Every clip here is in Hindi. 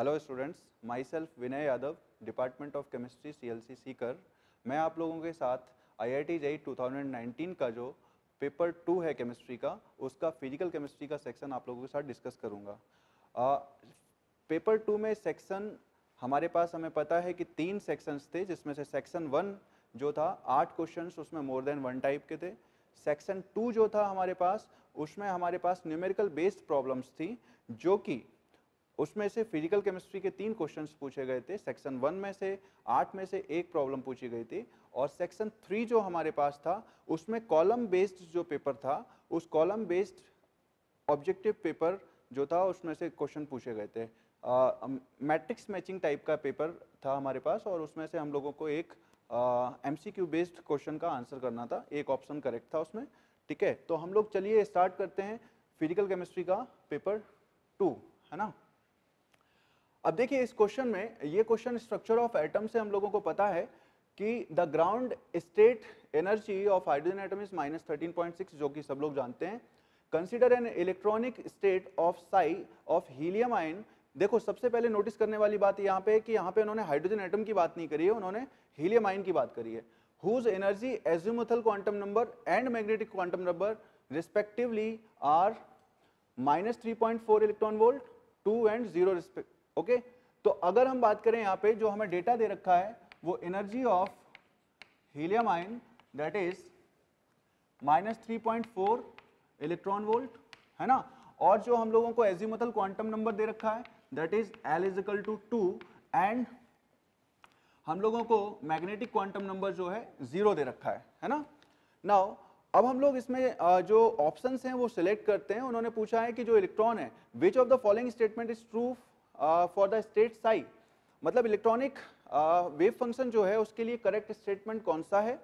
Hello students myself Vinay Yadav department of chemistry C L C Sikar मैं आप लोगों के साथ I I T JEE two का जो पेपर टू है केमिस्ट्री का, उसका फ़िज़िकल केमिस्ट्री का सेक्शन आप लोगों के साथ डिस्कस करूँगा। पेपर टू में सेक्शन हमारे पास हमें पता है कि तीन सेक्शंस थे, जिसमें से सेक्शन वन जो था, आठ क्वेश्चंस उसमें मोर देन वन टाइप के थे। सेक्शन टू जो था हमारे पास, उसमें हमारे पास न्यूमेरिकल बेस्ड प्रॉब्लम्स थी, जो कि उसमें से फ़िज़िकल केमिस्ट्री के तीन क्वेश्चंस पूछे गए थे। सेक्शन वन में से आठ में से एक प्रॉब्लम पूछी गई थी। और सेक्शन थ्री जो हमारे पास था, उसमें कॉलम बेस्ड जो पेपर था, उस कॉलम बेस्ड ऑब्जेक्टिव पेपर जो था, उसमें से क्वेश्चन पूछे गए थे। मैट्रिक्स मैचिंग टाइप का पेपर था हमारे पास और उसमें से हम लोगों को एक M C Q based question का आंसर करना था। एक ऑप्शन करेक्ट था उसमें। ठीक है? तो हम लोग चलिए स्टार्ट करते हैं फ़िज़िकल केमिस्ट्री का पेपर टू है ना? अब देखिए, इस क्वेश्चन में, ये क्वेश्चन स्ट्रक्चर ऑफ़ एटम से हम लोगों को पता है कि the ground state energy of hydrogen atom is minus thirteen point six जो कि सब लोग जानते हैं। Consider an electronic state of psi of helium ion देखो, सबसे पहले नोटिस करने वाली बात यहाँ पे है कि यहाँ पे उन्होंने हाइड्रोजन एटम की बात नहीं करी है, उन्होंने हीलियम आयन की बात करी है। Whose energy azimuthal quantum number and magnetic quantum number respectively are minus electron volt two and zero respect okay? तो अगर हम बात करें यहाँ पे जो हमें डेटा दे रखा है, वो energy of helium ion that is minus three point four electron volt है ना? और जो हम लोगों को एजिमुथल क्वांटम नंबर दे रखा है that is L equal to two and हम लोगों को मैग्नेटिक क्वांटम नंबर जो है ज़ीरो दे रखा है है ना? नाउ अब हम लोग इसमें जो ऑप्शंस हैं वो सिलेक्ट करते हैं। उन्होंने पूछा है कि जो इलेक्ट्रॉन है which of the following statement is true for the state psi मतलब इलेक्ट्रॉनिक वेव फ़ंक्शन जो है उसके लिए करेक्ट स्टेटमेंट कौन सा है?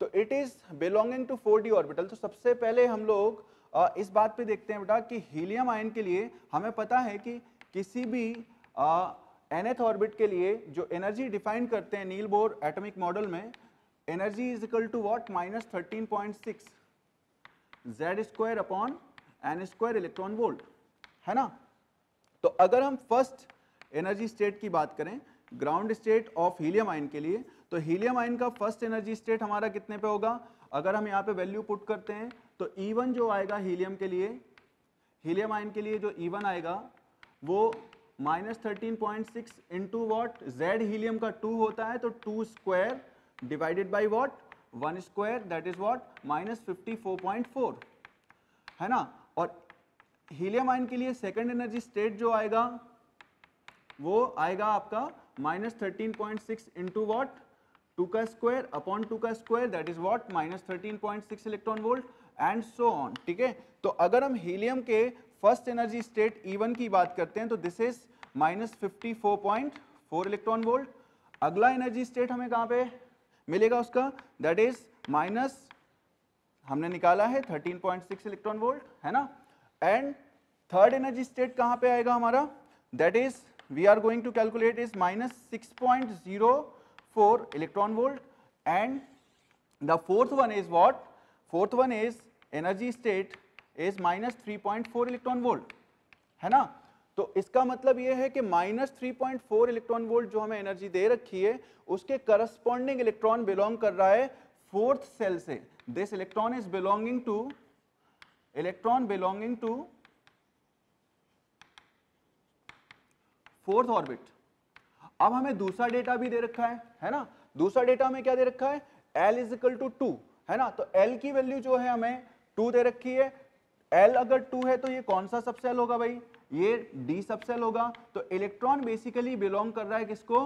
तो it is belonging to four D orbital तो सबसे पहले हम लोग uh, इस बात पे देखते हैं बेटा कि हीलियम आयन के लिए हमें पता है कि किसी भी एनएथ uh, ऑर्बिट के लिए जो एनर्जी डिफाइन करते हैं नील बोर एटॉमिक मॉडल में energy is equal to what minus thirteen point six Z square upon n square electron volt है ना? तो अगर हम फ़र्स्ट एनर्जी स्टेट की बात करें ground state of helium ion के लिए तो हीलियम आयन का फ़र्स्ट एनर्जी स्टेट हमारा कितने पे होगा? अगर हम यहाँ पे वैल्यू पुट करते हैं तो E1 जो आएगा हीलियम के लिए हीलियम आयन के लिए जो E1 आएगा, वो minus thirteen point six into what Z helium का टू होता है तो two square divided by what one square that is what minus fifty four point four है ना? और हीलियम आयन के लिए सेकेंड एनर्जी स्टेट जो आएगा, वो आएगा आपका minus thirteen point six into what two का स्क्वायर अपॉन टू का square that is what minus thirteen point six electron volt and so on ठीक है? तो अगर हम हीलियम के फ़र्स्ट एनर्जी स्टेट E1 की बात करते हैं तो this is minus fifty four point four electron volt अगला एनर्जी स्टेट हमें कहाँ पे मिलेगा उसका? दैट इज़ माइनस हमने निकाला है 13.6 इलेक्ट्रॉन वोल्ट है ना? एंड थर्ड एनर्जी स्टेट कहाँ पे आएगा हमारा? That is we are going to calculate is minus six point zero four electron volt and the fourth what fourth one is energy state is minus three point four electron volt है ना? तो इसका मतलब यह है कि minus three point four electron volt जो हमें एनर्जी दे रखी है, उसके करस्पॉन्डिंग इलेक्ट्रॉन बिलोंग कर रहा है फोर्थ सेल से. This electron is belonging to electron belonging to fourth orbit अब हमें दूसरा डेटा भी दे रखा है है ना? दूसरा डेटा हमें क्या दे रखा है? L is equal to two है ना? तो एल की वैल्यू जो है हमें टू दे रखी है। एल अगर टू है तो ये कौन सा सबसेल होगा भाई? ये डी सबसेल होगा। तो इलेक्ट्रॉन बेसिकली बिलोंग कर रहा है किसको?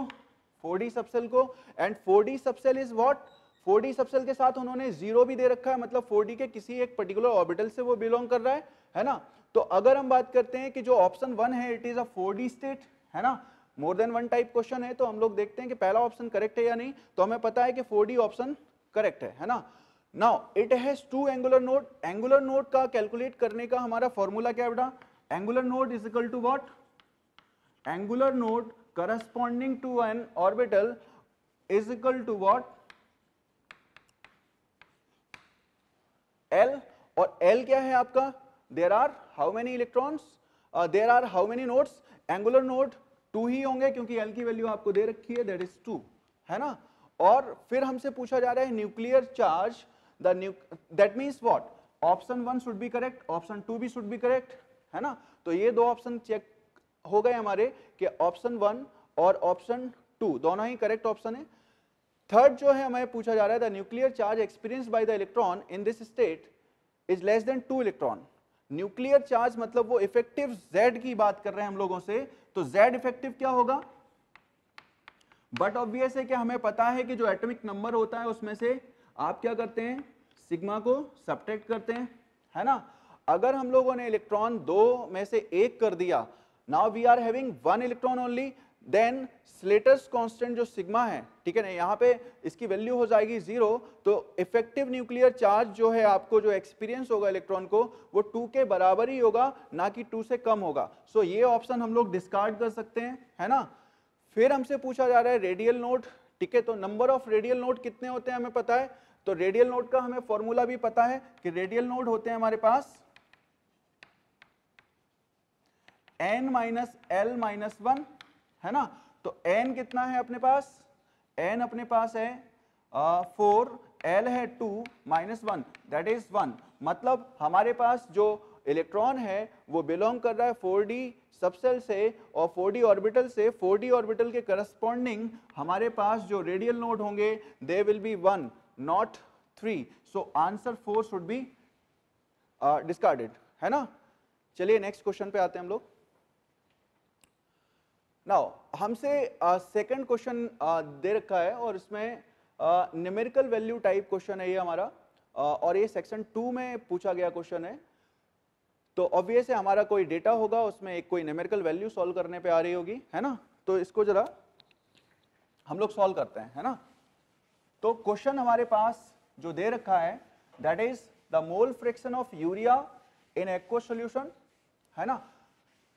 4d सबसेल को। And 4d subshell is what 4d subshell के साथ उन्होंने ज़ीरो भी दे रखा है मतलब 4d के किसी एक पर्टिकुलर ऑर्बिटल से वो बिलोंग कर रहा है है ना? तो अगर हम बात करते हैं कि जो ऑप्शन वन है it is a 4d state है ना? More than one type question है तो हम लोग देखते हैं कि पहला ऑप्शन करेक्ट है या नहीं। तो हमें पता है कि 4d ऑप्शन करेक्ट है है ना? Now it has two angular node angular node का कैलकुलेट करने का हमारा फॉर्मूला क्या बेटा? Angular node is equal to what angular node corresponding to an orbital is equal to what L और एल क्या है आपका? There are how many electrons there are how many nodes angular node two ही होंगे क्योंकि एल की वैल्यू आपको दे रखी है दैट इज़ टू है ना? और फिर हमसे पूछा जा रहा है nuclear charge the that means what option one should be correct option two भी शुड बी करेक्ट है ना? तो ये दो ऑप्शन चेक हो गए हमारे कि ऑप्शन वन और ऑप्शन टू दोनों ही करेक्ट ऑप्शन है। थर्ड जो है हमें पूछा जा रहा है the nuclear charge experience by the electron in this state is less than two electron nuclear charge मतलब वो इफ़ेक्टिव Z की बात कर रहे हैं हम लोगों से तो Z इफ़ेक्टिव क्या होगा? बट ऑब्वियस है कि हमें पता है कि जो एटॉमिक नंबर होता है उसमें से आप क्या करते हैं? सिग्मा को सब्ट्रैक्ट करते हैं, है ना? अगर हम लोगों ने इलेक्ट्रॉन दो में से एक कर दिया now we are having one electron only then Slater's constant जो सिग्मा है ठीक है ना यहाँ पे इसकी वैल्यू हो जाएगी ज़ीरो तो इफ़ेक्टिव न्यूक्लियर चार्ज जो है आपको जो एक्सपीरियंस होगा इलेक्ट्रॉन को वो टू के बराबर ही होगा ना कि टू से कम होगा। सो so, ये ऑप्शन हम लोग डिस्कार्ड कर सकते हैं है ना? फिर हमसे पूछा जा रहा है रेडियल नोट ठीक है तो नंबर ऑफ़ रेडियल नोट कितने होते हैं हमें पता है? तो रेडियल नोट का हमें फॉर्मूला भी पता है कि रेडियल नोट होते हैं हमारे पास n minus L minus one है ना? तो एन कितना है अपने पास? एन अपने पास है फोर एल है two minus one that is one मतलब हमारे पास जो इलेक्ट्रॉन है, वो बिलोंग कर रहा है 4d सबसेल से और 4d ऑर्बिटल से। 4d ऑर्बिटल के करस्पॉन्डिंग हमारे पास जो रेडियल नोड होंगे they will be one not three so answer four should be discarded है ना? चलिए नेक्स्ट क्वेश्चन पे आते हैं हम लोग। नाउ हमसे सेकंड क्वेश्चन दे रखा है और इसमें न्यूमेरिकल वैल्यू टाइप क्वेश्चन है ये हमारा। Uh, और ये सेक्शन टू में पूछा गया क्वेश्चन है। तो ऑब्वियस है हमारा कोई डेटा होगा उसमें एक कोई न्यूमेरिकल वैल्यू सॉल्व करने पे आ रही होगी है ना? तो इसको जरा हम लोग सॉल्व करते हैं है ना? तो क्वेश्चन हमारे पास जो दे रखा है that is the mole fraction of urea in aqueous solution है ना?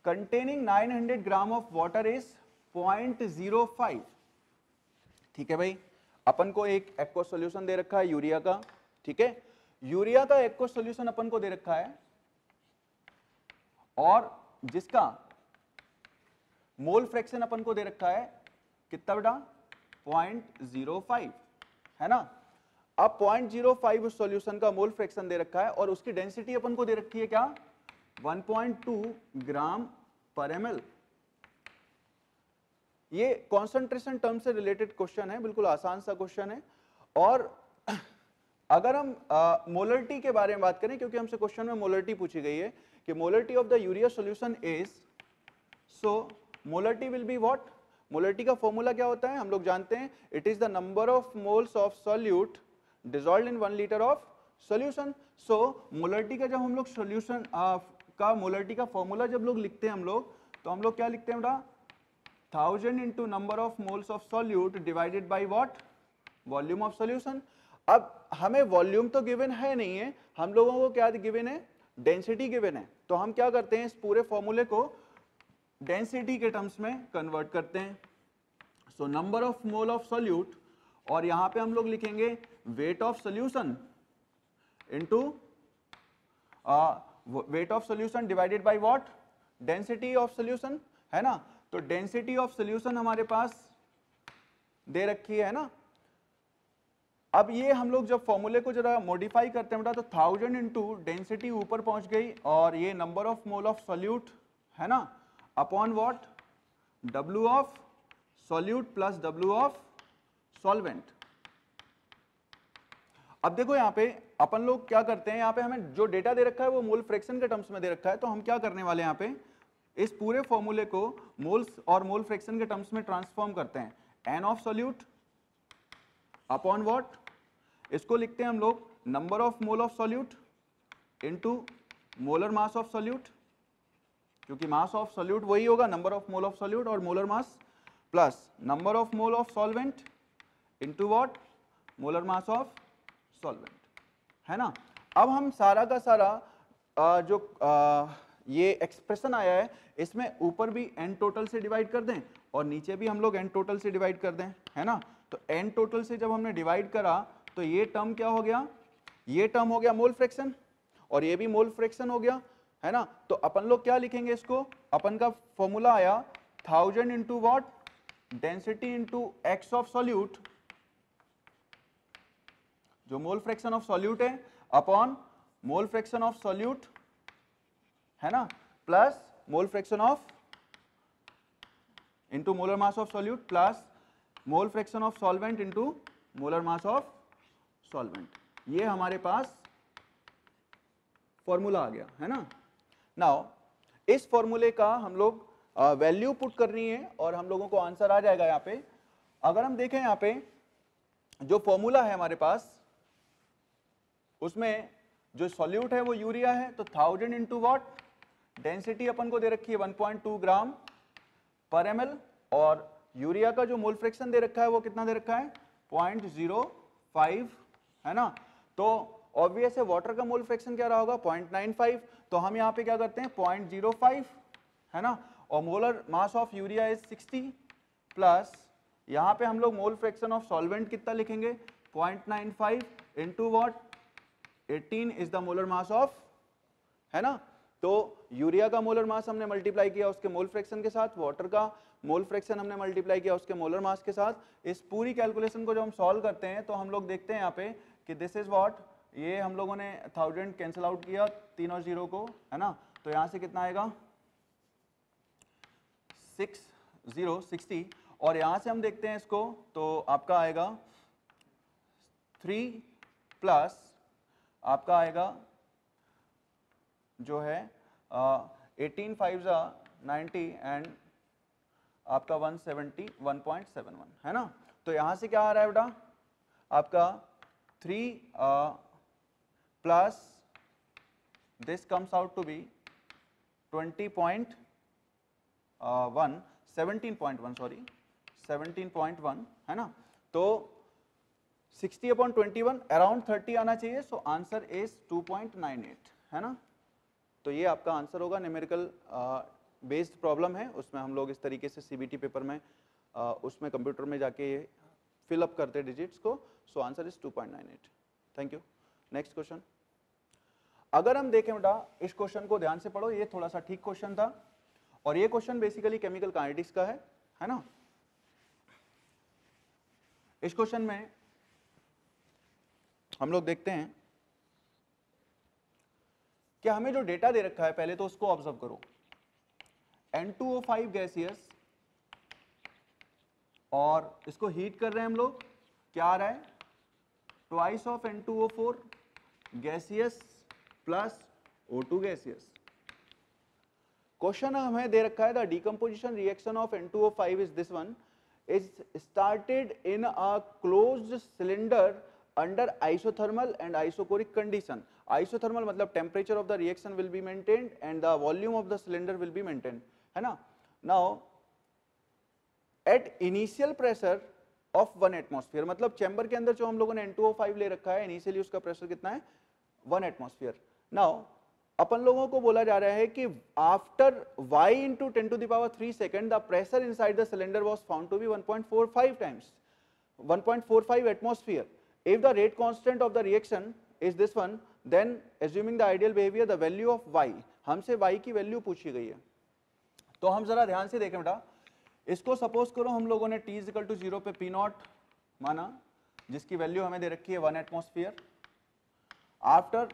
Containing 900 gram of water is 0.05 ठीक है भाई? अपन को एक एक्व सोल्यूशन दे रखा है यूरिया का। ठीक है? यूरिया का एक्व सोल्यूशन अपन को दे रखा है। और जिसका मोल फ्रैक्शन अपन को दे रखा है, कितना बेटा? पॉइंट ज़ीरो फाइव है ना? अब पॉइंट ज़ीरो फाइव उस सॉल्यूशन का मोल फ्रैक्शन दे रखा है और उसकी डेंसिटी अपन को दे रखी है क्या? 1.2 ग्राम पर एम ये कॉन्सेंट्रेशन टर्म से रिलेटेड क्वेश्चन है, बिल्कुल आसान सा क्वेश्चन है। और अगर हम मोलरिटी के बारे में बात करें, क्योंकि हमसे क्वेश्चन में मोलरिटी पूछी गई है कि molarity of the urea solution is so molarity will be what molarity का फॉर्मूला क्या होता है? हम लोग जानते हैं it is the number of moles of solute dissolved in one litre of solution so molarity का जब हम लोग सॉल्यूशन का मोलरिटी का फॉर्मूला जब लोग लिखते हैं हम लोग तो हम लोग क्या लिखते हैं बेटा? Thousand into number of moles of solute divided by what volume of solution अब हमें वॉल्यूम तो गिवन है नहीं है, हम लोगों को क्या गिवन है? डेंसिटी गिवन है। तो हम क्या करते हैं, इस पूरे फॉर्मूले को डेंसिटी के टर्म्स में कन्वर्ट करते हैं। So number of mole of solute और यहाँ पे हम लोग लिखेंगे weight of solution into weight of solution divided by what density of solution है ना? तो डेंसिटी ऑफ़ सोल्यूशन हमारे पास दे रखी है ना? अब ये हम लोग जब फॉर्मूले को जरा मॉडिफाई करते हैं बेटा तो थाउज़ेंड इंटू डेंसिटी ऊपर पहुँच गई और ये number of mole of solute है ना? Upon what W of solute plus W of solvent अब देखो यहाँ पे अपन लोग क्या करते हैं, यहाँ पे हमें जो डेटा दे रखा है, वो मोल फ्रैक्शन के टर्म्स में दे रखा है। तो हम क्या करने वाले यहाँ पे? इस पूरे फॉर्मूले को मोल्स और मोल फ्रैक्शन के टर्म्स में ट्रांसफॉर्म करते हैं। N of solute upon what इसको लिखते हैं हम लोग number of mole of solute into molar mass of solute क्योंकि मास ऑफ़ सोल्यूट वही होगा number of mole of solute और molar mass plus number of mole of solvent into what molar mass of solvent है ना? अब हम सारा का सारा आ, जो आ, ये एक्सप्रेशन आया है इसमें ऊपर भी एन टोटल से डिवाइड कर दें और नीचे भी हम लोग एन टोटल से डिवाइड कर दें है ना? तो एन टोटल से जब हमने डिवाइड करा तो ये टर्म क्या हो गया? ये टर्म हो गया मोल फ्रैक्शन और ये भी मोल फ्रैक्शन हो गया है ना? तो अपन लोग क्या लिखेंगे इसको? अपन का फॉर्मूला आया thousand into what density into x of solute जो मोल फ्रैक्शन ऑफ़ सॉल्यूट है, upon mole fraction of solute, है ना, plus mole fraction of into molar mass of solute plus mole fraction of solvent into molar mass of solvent ये हमारे पास फॉर्मूला आ गया, है ना? नाउ इस फॉर्मूले का हम लोग वैल्यू पुट करनी है और हम लोगों को आंसर आ जाएगा यहाँ पे। अगर हम देखें यहाँ पे, जो फॉर्मूला है हमारे पास उसमें जो सॉल्यूट है वो यूरिया है तो थाउज़ेंड इंटू वॉट डेंसिटी अपन को दे रखी है 1.2 ग्राम पर एम और यूरिया का जो मोल फ्रैक्शन दे रखा है वो कितना दे रखा है? 0.05 है ना? तो ऑब्वियस है वाटर का मोल फ्रैक्शन क्या रहा होगा? 0.95 तो हम यहाँ पे क्या करते हैं? 0.05 है ना? और molar mass of urea is 60 plus यहाँ पे हम लोग मोल फ्रैक्शन ऑफ़ सॉल्वेंट कितना लिखेंगे? 0.95 nine five into what eighteen is the molar mass of है ना? तो यूरिया का मोलर मास हमने मल्टीप्लाई किया उसके मोल फ्रैक्शन के साथ वाटर का मोल फ्रैक्शन हमने मल्टीप्लाई किया उसके मोलर मास के साथ। इस पूरी कैलकुलेशन को जब हम सॉल्व करते हैं तो हम लोग देखते हैं यहाँ पे कि दिस इज़ व्हाट ये हम लोगों ने थाउज़ेंड कैंसिल आउट किया तीन और ज़ीरो को, है ना? तो यहाँ से कितना आएगा? सिक्स ज़ीरो सिक्सटी और यहाँ से हम देखते हैं इसको तो आपका आएगा थ्री प्लस आपका आएगा जो है एटीन फाइव ज़ा नाइन्टी एंड आपका one seventy one point seven one है ना? तो यहाँ से क्या आ रहा है बेटा? आपका three plus this comes out to be 20.1 point 17.1 sorry 17.1 है ना? तो 60 अपॉन 21 अराउंड 30 आना चाहिए सो आंसर इज़ 2.98 है ना? तो ये आपका आंसर होगा न्यूमेरिकल बेस्ड प्रॉब्लम है उसमें हम लोग इस तरीके से सीबीटी पेपर में uh, उसमें कंप्यूटर में जाके ये फिलअप करते डिजिट्स को so answer is 2.98 thank you next question अगर हम देखें बेटा इस क्वेश्चन को ध्यान से पढ़ो ये थोड़ा सा ठीक क्वेश्चन था और ये क्वेश्चन बेसिकली केमिकल काइनेटिक्स का है है ना? इस क्वेश्चन में हम लोग देखते हैं। कि हमें जो डेटा दे रखा है, पहले तो उसको ऑब्ज़र्व करो। N2O5 गैसियस और इसको हीट कर रहे हैं हम लोग। क्या आ रहा है? Twice of N2O4 gaseous plus O2 gaseous question हमें दे रखा है the decomposition reaction of N2O5 is this one is started in a closed cylinder under isothermal and isochoric condition isothermal मतलब temperature of the reaction will be maintained and the volume of the cylinder will be maintained है ना? Now at initial pressure of one atmosphere मतलब चैम्बर के अंदर जो हम लोगों ने एन फाइव ले रखा है इनिशियली उसका प्रेशर कितना है? वन एटमोसफियर नाउ अपन लोगों को बोला जा रहा है कि after y into ten to the power three second the pressure inside the cylinder was found to be one point four five times one point four five atmosphere if the rate constant of the reaction is this one, then assuming the ideal behavior, the value of y, हमसे y की वैल्यू पूछी गई है। तो हम जरा ध्यान से देखें बेटा। इसको सपोज़ करो, हम लोगों ने t is equal to zero पे पी नॉट माना, जिसकी वैल्यू हमें दे रखी है one atmosphere after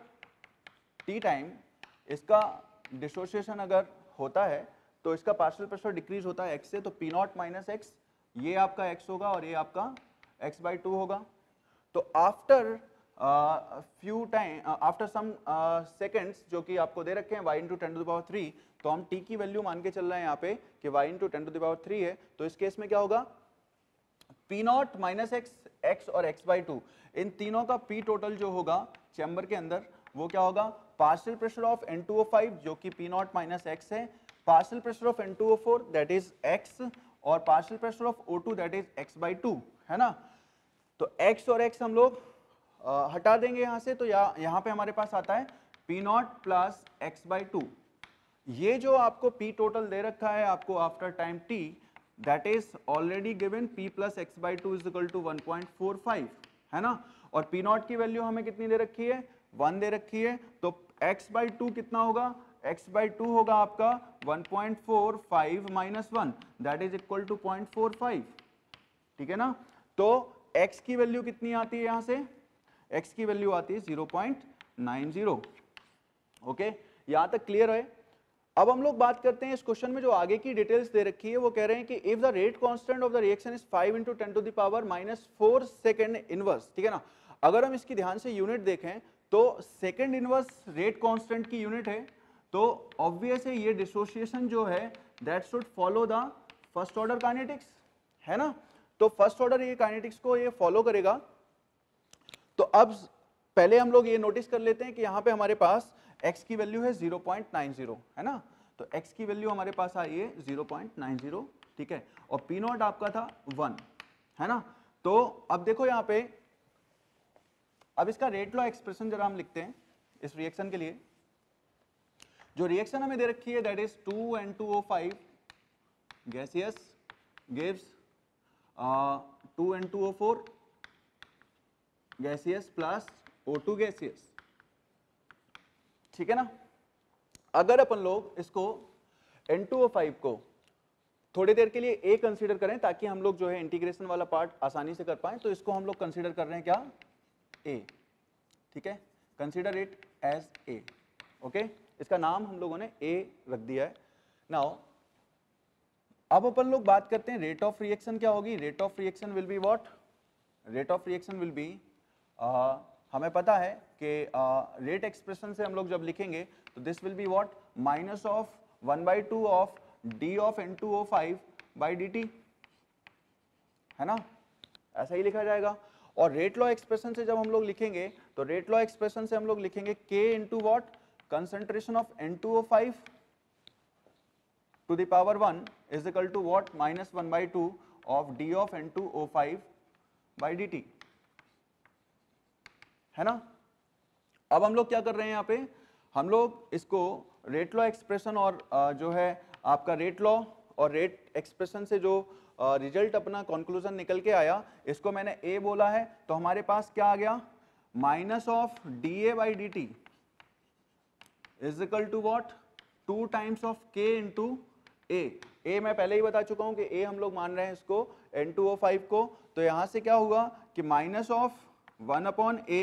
t time इसका डिसोसिएशन अगर होता है तो इसका पार्शियल प्रेशर डिक्रीज होता है एक्स से तो पी नॉट माइनस एक्स ये आपका एक्स होगा और ये आपका एक्स बाई टू होगा। तो after few time after some seconds जो कि आपको दे रखे हैं y into ten to the power three तो हम टी की वैल्यू मान के चल रहे हैं यहाँ पे कि y into ten to the power three है। तो इस केस में क्या होगा? P naught minus x x और एक्स बाई टू इन तीनों का पी टोटल जो होगा चैम्बर के अंदर, वो क्या होगा? पार्शियल प्रेशर ऑफ़ N2O5 जो कि P नॉट माइनस एक्स है partial pressure of N2O4 that is x और partial pressure of O two that is x by two है ना? तो x और x हम लोग हटा देंगे यहाँ से तो यहाँ यहाँ पे हमारे पास आता है P naught plus x by two ये जो आपको P टोटल दे रखा है, आपको after time t that is already given P plus x by two is equal to one point four five है ना? और P नॉट की वैल्यू हमें कितनी दे रखी है? वन दे रखी है। तो x बाई टू कितना होगा? X बाई टू होगा आपका 1.45 minus one that is equal to 0.45 ठीक है ना? तो x की वैल्यू कितनी आती है यहाँ से? X की वैल्यू आती है 0.90 ओके यहाँ तक क्लियर है? अब हम लोग बात करते हैं इस क्वेश्चन में जो आगे की डिटेल्स दे रखी है, वो कह रहे हैं कि if the rate constant of the reaction is 5 into ten to the power minus four second inverse ठीक है ना? अगर हम इसकी ध्यान से यूनिट देखें तो सेकेंड इनवर्स रेट कांस्टेंट की यूनिट है तो ऑब्वियस है ये डिसोसिएशन जो है that should follow the first order kinetics है ना? तो फ़र्स्ट ऑर्डर ये काइनेटिक्स को ये फॉलो करेगा। तो अब पहले हम लोग ये नोटिस कर लेते हैं कि यहाँ पे हमारे पास x की वैल्यू है 0.90 है ना? तो x की वैल्यू हमारे पास आई है 0.90 ठीक है? और p नॉट आपका था 1 है ना? तो अब देखो यहाँ पे, अब इसका रेट लॉ एक्सप्रेशन जरा हम लिखते हैं इस रिएक्शन के लिए। जो रिएक्शन हमें दे रखी है that is two N two O five gaseous gives two N two O four gaseous plus O two gaseous ठीक है ना? अगर अपन लोग इसको N2O5 को थोड़ी देर के लिए ए कंसीडर करें ताकि हम लोग जो है इंटीग्रेशन वाला पार्ट आसानी से कर पाए तो इसको हम लोग कंसीडर कर रहे हैं क्या? ए ठीक है? Consider it as A okay इसका नाम हम लोगों ने ए रख दिया है। नाउ अब अपन लोग बात करते हैं रेट ऑफ़ रिएक्शन क्या होगी? Rate of reaction will be what rate of reaction will be हमें पता है कि रेट एक्सप्रेशन से हम लोग जब लिखेंगे तो this will be what minus of one by two of d of N two O five by d t है ना? ऐसा ही लिखा जाएगा। और रेट लॉ एक्सप्रेशन से जब हम लोग लिखेंगे तो रेट लॉ एक्सप्रेशन से हम लोग लिखेंगे k into what concentration of N two O five is equal to what? Minus one by two of d of N two O five by d t. है ना? अब हम लोग क्या कर रहे हैं यहाँ पे? हम लोग इसको रेट लॉ एक्सप्रेशन और जो है आपका रेट लॉ और रेट एक्सप्रेशन से जो रिज़ल्ट अपना कंक्लूजन निकल के आया, इसको मैंने ए बोला है तो हमारे पास क्या आ गया? Minus of d A by d t is equal to what? Two times of k into A A मैं पहले ही बता चुका हूँ कि ए हम लोग मान रहे हैं इसको N2O5 को। तो यहाँ से क्या हुआ कि minus of one upon A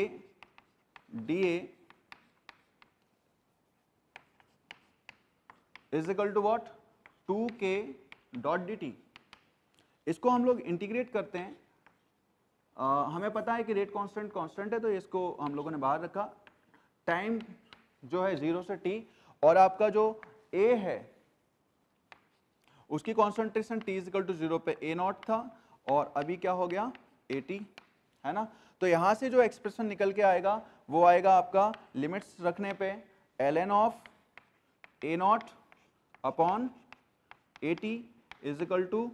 d A is equal to what two k dot d t इसको हम लोग इंटीग्रेट करते हैं। आ, हमें पता है कि रेट कांस्टेंट कांस्टेंट है तो इसको हम लोगों ने बाहर रखा। टाइम जो है ज़ीरो से टी और आपका जो ए है उसकी concentration t is equal to zero पे ए नॉट था और अभी क्या हो गया? ए टी है ना? तो यहाँ से जो एक्सप्रेशन निकल के आएगा, वो आएगा आपका लिमिट्स रखने पे l n of A naught upon A t is equal to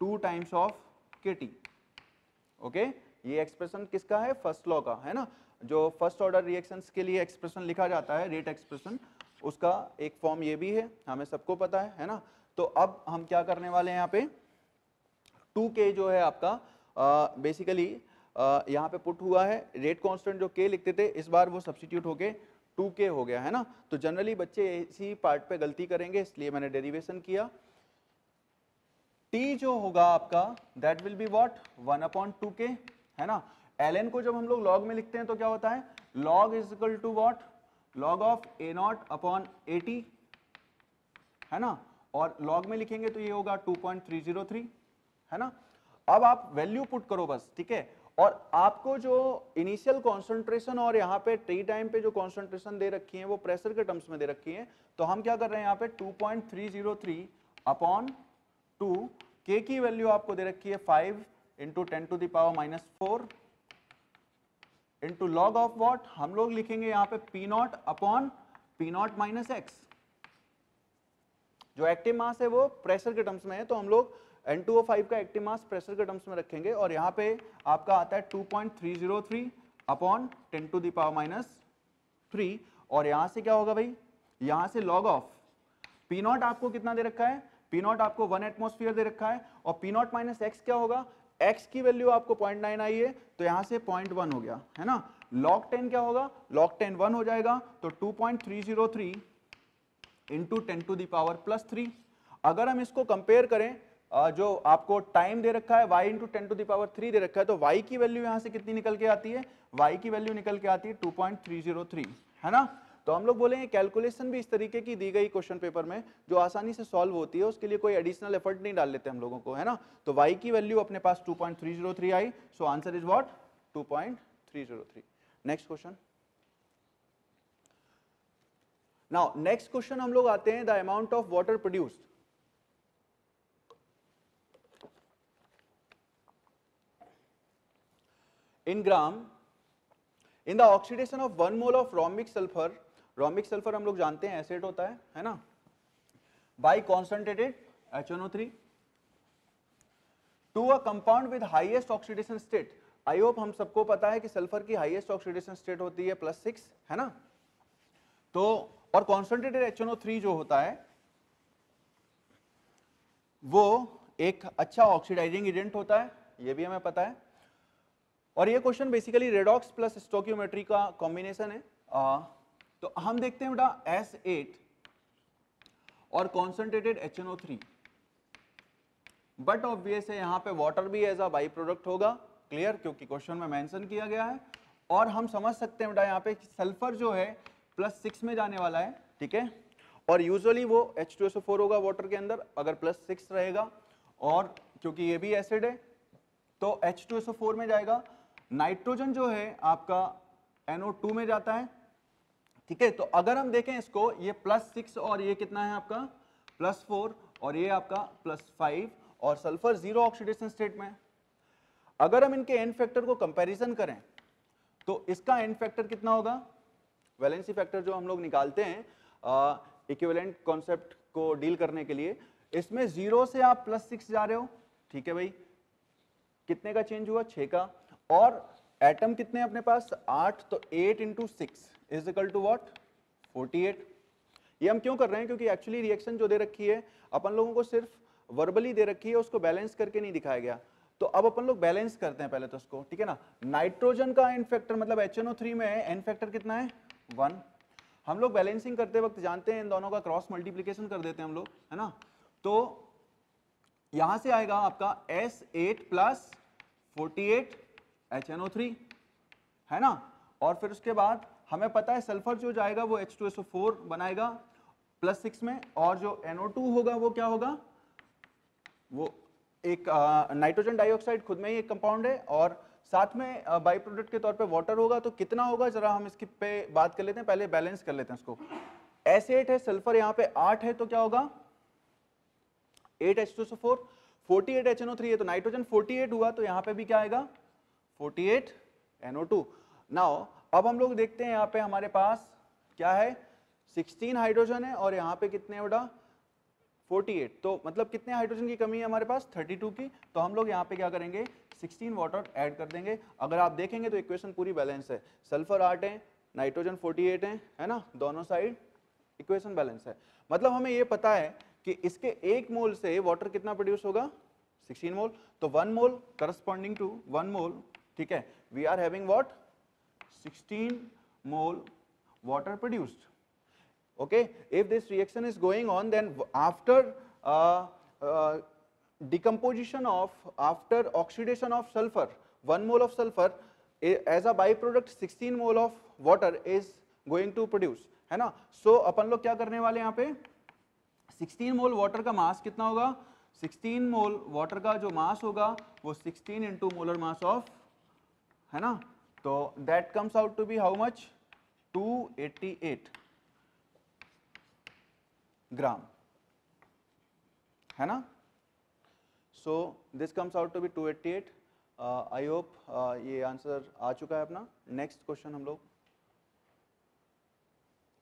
two times of k t okay ये एक्सप्रेशन किसका है? फ़र्स्ट लॉ का, है ना? जो फ़र्स्ट ऑर्डर रिएक्शंस के लिए एक्सप्रेशन लिखा जाता है रेट एक्सप्रेशन उसका एक फॉर्म ये भी है, हमें सबको पता है है ना? तो अब हम क्या करने वाले हैं यहाँ पे? टू के जो है आपका बेसिकली यहाँ पे पुट हुआ है। रेट कांस्टेंट जो के लिखते थे, इस बार वो सब्सिट्यूट होके टू के हो गया, है ना? तो जनरली बच्चे इसी पार्ट पे गलती करेंगे, इसलिए मैंने डेरिवेशन किया। टी जो होगा आपका that will be what one upon two k है ना? एल को जब हम लोग लॉग में लिखते हैं तो क्या होता है? Log is equal to what log of A naught upon A है ना? और लॉग में लिखेंगे तो ये होगा 2.303 है ना? अब आप वैल्यू पुट करो बस, ठीक है? और आपको जो इनिशियल कॉन्सेंट्रेशन और यहाँ पे टी टाइम पे जो कॉन्सेंट्रेशन दे रखी है, वो प्रेशर के टर्म्स में दे रखी है तो हम क्या कर रहे हैं यहाँ पे 2.303 अपॉन टू के की वैल्यू आपको दे रखी है five into ten to the power minus four into log of what हम लोग लिखेंगे यहाँ पे P naught upon P naught minus x जो एक्टिव मास है वो प्रेशर के टर्म्स में है तो हम लोग N2O5 का एक्टिव मास प्रेशर के टर्म्स में रखेंगे और यहाँ पे आपका आता है 2.303 upon ten to the power minus three और यहाँ से क्या होगा भाई? यहाँ से लॉग ऑफ़ पी नॉट आपको कितना दे रखा है? पी नॉट आपको वन एटमोस्फियर दे रखा है और पी नॉट माइनस एक्स क्या होगा? एक्स की वैल्यू आपको पॉइंट नाइन आई है तो यहाँ से पॉइंट वन हो गया, है ना? लॉग टेन क्या होगा? लॉग टेन वन हो जाएगा तो two point three zero three into ten to the power plus three अगर हम इसको कंपेयर करें जो आपको टाइम दे रखा है, y into ten to the power three दे रखा है तो y की वैल्यू यहाँ से कितनी निकल के आती है? y की वैल्यू निकल के आती है 2.303 है ना? तो हम लोग बोलेंगे कैलकुलेशन भी इस तरीके की दी गई क्वेश्चन पेपर में, जो आसानी से सॉल्व होती है, उसके लिए कोई एडिशनल एफर्ट नहीं डाल लेते हम लोगों को, है ना? तो y की वैल्यू अपने पास 2.303 आई so answer is what 2.303 next question now next question हम लोग आते हैं the amount of water produced in gram in the oxidation of one mole of rhombic sulphur rhombic sulphur हम लोग जानते हैं एसिड होता है है ना? By concentrated H N O three to a compound with highest oxidation state I hope हम सबको पता है कि सल्फ़र की हाइएस्ट ऑक्सीडेशन स्टेट होती है प्लस सिक्स है ना? तो और कॉन्सेंट्रेटेड HNO3 जो होता है वो एक अच्छा ऑक्सीडाइजिंग एजेंट होता है ये भी हमें पता है। और ये question basically redox plus stoichiometry का कॉम्बिनेशन है। आ, तो हम देखते हैं बेटा S8 और कॉन्सेंट्रेटेड HNO3 बट ऑब्वियस है यहाँ पे वाटर भी एज अ बाई प्रोडक्ट होगा क्लियर क्योंकि क्वेश्चन में मेंशन किया गया है। और हम समझ सकते हैं बेटा यहाँ पे सल्फ़र जो है प्लस सिक्स में जाने वाला है, ठीक है? और यूजुअली वो H2SO4 होगा वाटर के अंदर, अगर प्लस सिक्स रहेगा, और क्योंकि ये भी एसिड है तो H2SO4 में जाएगा। नाइट्रोजन जो है, आपका NO2 में जाता है, ठीक है? तो अगर हम देखें इसको, ये प्लस सिक्स और ये कितना है आपका? प्लस फोर और ये आपका प्लस फाइव और सल्फ़र ज़ीरो ऑक्सीडेशन स्टेट में अगर हम इनके एन फैक्टर को कंपैरिजन करें तो इसका एन फैक्टर कितना होगा? वैलेंसी फैक्टर जो हम लोग निकालते हैं इक्विवेलेंट कॉन्सेप्ट को डील करने के लिए, इसमें ज़ीरो से आप प्लस सिक्स जा रहे हो। ठीक है भाई? कितने का चेंज हुआ? छह का। और एटम कितने अपने पास? आठ तो eight into six is to what forty eight ये हम क्यों कर रहे हैं? क्योंकि एक्चुअली रिएक्शन जो दे रखी है, अपन लोगों को सिर्फ़ वर्बली दे रखी है, उसको बैलेंस करके नहीं दिखाया गया। तो अब अपन लोग बैलेंस करते हैं पहले तो उसको। ठीक है ना? नाइट्रोजन का एन फैक्टर मतलब HNO3 में एन फैक्टर कितना है? वन। हम लोग बैलेंसिंग करते वक्त जानते हैं इन दोनों का क्रॉस मल्टीप्लीकेशन कर देते हैं हम लोग, है ना? तो यहाँ से आएगा आपका S8 eight plus forty HNO3 है ना? और फिर उसके बाद हमें पता है सल्फ़र जो जाएगा वो H2SO4 बनाएगा प्लस सिक्स में, और जो NO2 होगा वो क्या होगा? वो एक नाइट्रोजन डाइऑक्साइड खुद में ही एक कंपाउंड है, और साथ में बाई प्रोडक्ट के तौर पे वाटर होगा तो कितना होगा? जरा हम इसकी पे बात कर लेते हैं, पहले बैलेंस कर लेते हैं इसको। एट है सल्फ़र यहाँ पे आठ है तो क्या होगा? Eight H two S O four forty eight H N O three है तो नाइट्रोजन फोर्टी एट हुआ तो यहाँ पे भी क्या आएगा? Forty eight N O two now अब हम लोग देखते हैं यहाँ पे हमारे पास क्या है? सिक्सटीन हाइड्रोजन है, और यहाँ पे कितने बेटा? 48 तो मतलब कितने हाइड्रोजन की कमी है हमारे पास? 32 की। तो हम लोग यहाँ पे क्या करेंगे? 16 वाटर ऐड कर देंगे। अगर आप देखेंगे तो इक्वेशन पूरी बैलेंस है। सल्फ़र आठ है, नाइट्रोजन 48 है है ना? दोनों साइड इक्वेशन बैलेंस है। मतलब हमें ये पता है कि इसके एक मोल से वाटर कितना प्रोड्यूस होगा? 16 मोल। तो one mole corresponding to one mole, ठीक है? We are having what 16 mole water produced okay if this reaction is going on then after uh, uh, decomposition of after oxidation of sulfur 1 mole of sulfur as a byproduct 16 mole of water is going to produce है ना so, अपन लोग क्या करने वाले यहाँ पे 16 मोल वाटर का मास कितना होगा 16 मोल वाटर का जो मास होगा वो 16 इंटू मोलर मास ऑफ़ है ना तो that comes out to be how much 288 gram. है ना? So this comes out to be 288 I hope ये आंसर आ चुका है अपना। नेक्स्ट क्वेश्चन हम लोग।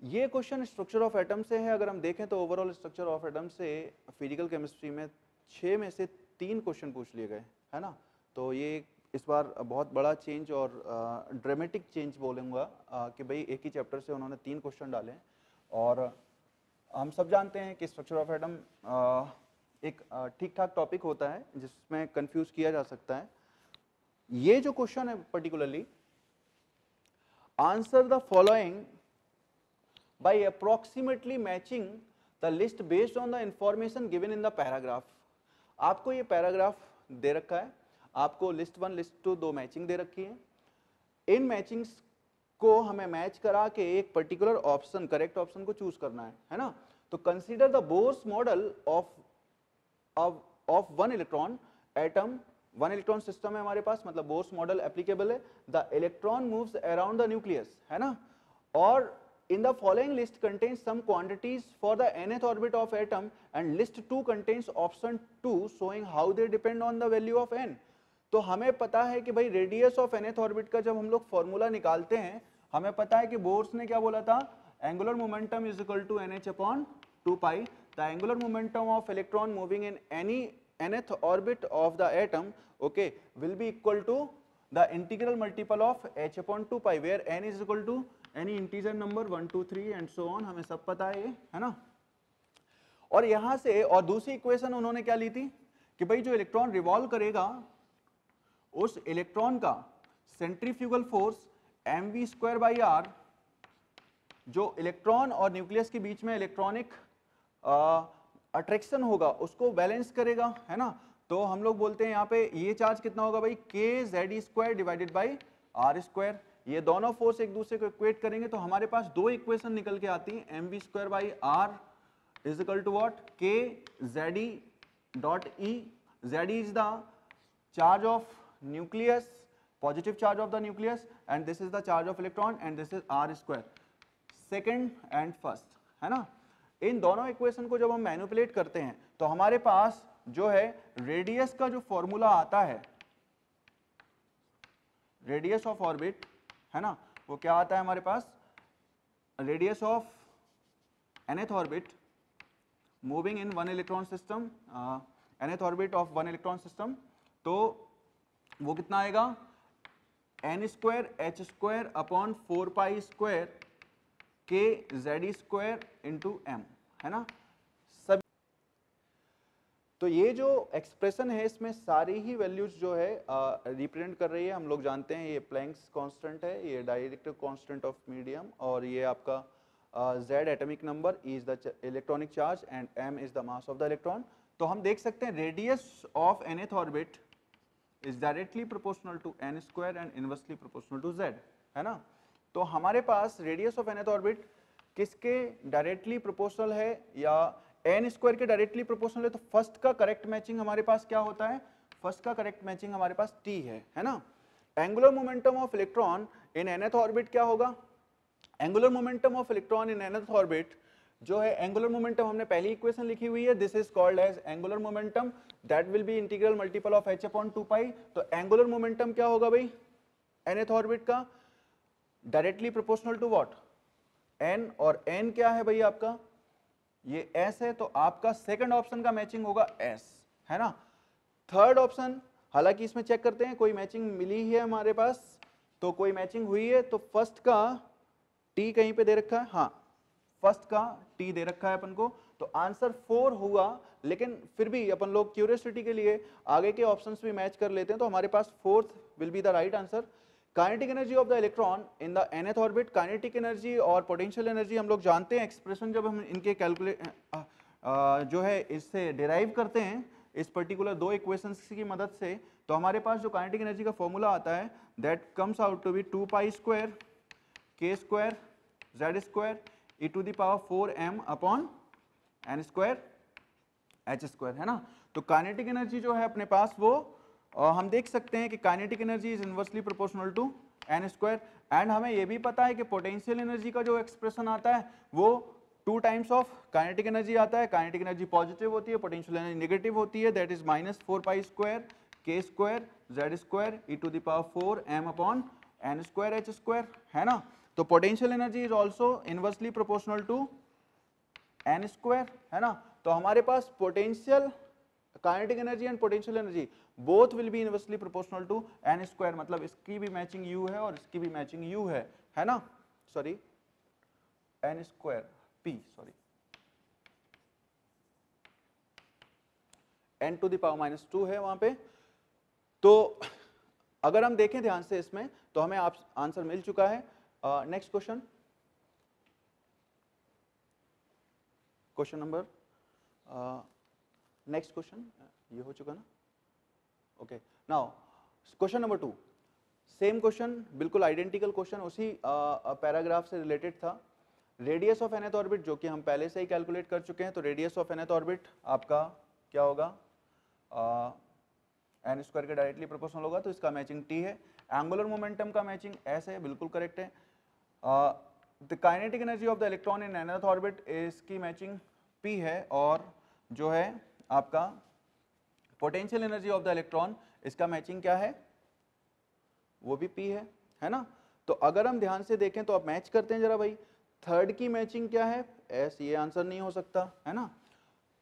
ये क्वेश्चन स्ट्रक्चर ऑफ़ एटम से है। अगर हम देखें तो ओवरऑल स्ट्रक्चर ऑफ़ एटम से फ़िज़िकल केमिस्ट्री में छः में से तीन क्वेश्चन पूछ लिए गए, है ना? तो ये इस बार बहुत बड़ा चेंज और ड्रामेटिक चेंज बोलूँगा कि भाई एक ही चैप्टर से उन्होंने तीन क्वेश्चन डाले। और हम सब जानते हैं कि स्ट्रक्चर ऑफ़ एटम एक ठीक ठाक टॉपिक होता है, जिसमें कंफ्यूज किया जा सकता है। ये जो क्वेश्चन है particularly answer the following by approximately matching the list based on the information given in the paragraph आपको ये पैराग्राफ दे रखा है। आपको लिस्ट वन लिस्ट टू दो मैचिंग दे रखी है। इन मैचिंग्स को हमें मैच करा के एक पर्टिकुलर ऑप्शन करेक्ट ऑप्शन को चूज़ करना है है ना? तो consider the Bohr's model of of one electron atom one electron system है हमारे पास मतलब बोर्स मॉडल एप्लीकेबल है। The electron moves around the nucleus है ना? और in the following list contains some quantities for the nth orbit of atom and list 2 contains option 2 showing how they depend on the value of n. तो हमें पता है कि भाई रेडियस ऑफ़ nth ऑर्बिट का जब हम लोग फॉर्मूला निकालते हैं हमें पता है कि बोर्स ने क्या बोला था? Angular momentum is equal to n h upon two pi. The angular momentum of electron moving in any nth orbit of the atom okay will be equal to the integral multiple of h upon 2 pi where n is equal to any integer number 1 2 3 and so on हमें सब पता है ये, है ना? और यहाँ से, और दूसरी इक्वेशन उन्होंने क्या ली थी? कि भाई जो इलेक्ट्रॉन रिवॉल्व करेगा, उस इलेक्ट्रॉन का centrifugal force m v square by r जो इलेक्ट्रॉन और न्यूक्लियस के बीच में इलेक्ट्रॉनिक अट्रैक्शन होगा, उसको बैलेंस करेगा, है ना? तो हम लोग बोलते हैं यहाँ पे ये चार्ज कितना होगा भाई? K Z square divided by r square ये दोनों फोर्स एक दूसरे को इक्वेट करेंगे तो हमारे पास दो इक्वेशन निकल के आती हैं। M v square by r is equal to what k Z e dot e Z is the charge of nucleus positive charge of the nucleus and this is the charge of electron and this is r square second and first है ना? इन दोनों इक्वेशन को जब हम मैनुपुलेट करते हैं तो हमारे पास जो है रेडियस का जो फॉर्मूला आता है रेडियस ऑफ़ ऑर्बिट है ना? वो क्या आता है हमारे पास? Radius of nth orbit moving in one electron system nth orbit of one electron system तो वो कितना आएगा? N square h square upon four pi square k Z square into m है ना? सब तो ये जो एक्सप्रेशन है, इसमें सारी ही वैल्यूज़ जो है रिप्रेजेंट कर रही है। हम लोग जानते हैं ये प्लैंक्स कांस्टेंट है, ये डायरेक्टिव कांस्टेंट ऑफ़ मीडियम और ये आपका Z atomic number is the electronic charge and m is the mass of the electron तो हम देख सकते हैं radius of nth orbit is directly proportional to n square and inversely proportional to Z है ना? तो हमारे पास रेडियस ऑफ़ एनथ ऑर्बिट किसके डायरेक्टली प्रोपोर्शनल है या एन स्क्वायर के डायरेक्टली प्रोपोर्शनल है? तो फ़र्स्ट का करेक्ट मैचिंग हमारे पास क्या होता है? फ़र्स्ट का करेक्ट मैचिंग हमारे पास टी है है ना? Angular momentum of electron in nth orbit क्या होगा? Angular momentum of electron in nth orbit जो है एंगुलर मोमेंटम हमने पहली इक्वेशन लिखी हुई है this is called as angular momentum that will be integral multiple of h upon two pi तो एंगुलर मोमेंटम क्या होगा भाई? एनथ ऑर्बिट का। Directly proportional to what n और एन क्या है भाई आपका? ये एस है तो आपका सेकंड ऑप्शन का मैचिंग होगा एस है ना? थर्ड ऑप्शन हालाँकि इसमें चेक करते हैं, कोई मैचिंग मिली है हमारे पास तो कोई मैचिंग हुई है तो फ़र्स्ट का टी कहीं पे दे रखा है? हाँ फ़र्स्ट का टी दे रखा है अपन को। तो आंसर फोर हुआ, लेकिन फिर भी अपन लोग क्यूरियसिटी के लिए आगे के ऑप्शंस भी मैच कर लेते हैं तो हमारे पास fourth will be the right answer kinetic energy of the electron in the nth orbit kinetic energy और पोटेंशियल एनर्जी हम लोग जानते हैं एक्सप्रेशन जब हम इनके कैलकुलेट जो है इससे डिराइव करते हैं, इस पर्टिकुलर दो इक्वेशंस की मदद से तो हमारे पास जो काइनेटिक एनर्जी का फॉर्मूला आता है that comes out to be two pi square k square Z square e to the power four m upon n square h square है ना? तो काइनेटिक एनर्जी जो है अपने पास वो और हम देख सकते हैं कि kinetic energy is inversely proportional to n square and हमें यह भी पता है कि पोटेंशियल एनर्जी का जो एक्सप्रेशन आता है, वो two times of kinetic energy आता है। काइनेटिक एनर्जी पॉजिटिव होती है पोटेंशियल एनर्जी नेगेटिव होती है। That is minus four pi square k square Z square e to the power four m upon n square h square है ना? तो potential energy is also inversely proportional to n square है ना? तो हमारे पास potential kinetic energy and potential energy both will be inversely proportional to n square मतलब इसकी भी मैचिंग यू है और इसकी भी मैचिंग यू है है ना? Sorry n square P sorry n to the power minus two है वहाँ पे। तो अगर हम देखें ध्यान से इसमें तो हमें आप आंसर मिल चुका है। Next question question number next question ये हो चुका ना okay now question number two same question बिल्कुल आइडेंटिकल क्वेश्चन उसी पैराग्राफ से रिलेटेड था रेडियस ऑफ़ एनेथ ऑर्बिट जो कि हम पहले से ही कैलकुलेट कर चुके हैं तो रेडियस ऑफ़ एनेथ ऑर्बिट आपका क्या होगा एन स्क्वायर के डायरेक्टली प्रोपोर्शनल होगा तो इसका मैचिंग टी है एंगुलर मोमेंटम का मैचिंग एस है बिल्कुल करेक्ट है the kinetic energy of the electron in nth orbit इसकी मैचिंग पी है और जो है आपका potential energy of the electron इसका मैचिंग क्या है? वो भी पी है है ना? तो अगर हम ध्यान से देखें तो आप मैच करते हैं जरा भाई। थर्ड की मैचिंग क्या है? एस ये आंसर नहीं हो सकता, है ना?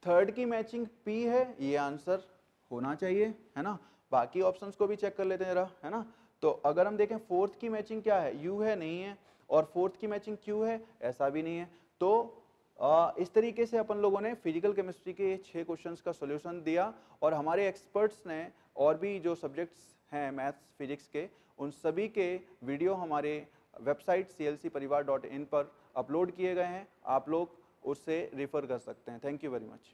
थर्ड की मैचिंग पी है, ये आंसर होना चाहिए, है ना? बाकी ऑप्शंस को भी चेक कर लेते हैं जरा, है ना? तो अगर हम देखें फोर्थ की मैचिंग क्या है? यू है, नहीं है। और फोर्थ की मैचिंग क्यू है, ऐसा भी नहीं है। तो इस तरीके से अपन लोगों ने फ़िज़िकल केमिस्ट्री के छः क्वेश्चंस का सोल्यूशन दिया और हमारे एक्सपर्ट्स ने और भी जो सब्जेक्ट्स हैं मैथ्स फिजिक्स के, उन सभी के वीडियो हमारे वेबसाइट सी परिवार डॉट इन पर अपलोड किए गए हैं। आप लोग उससे रिफ़र कर सकते हैं। Thank you very much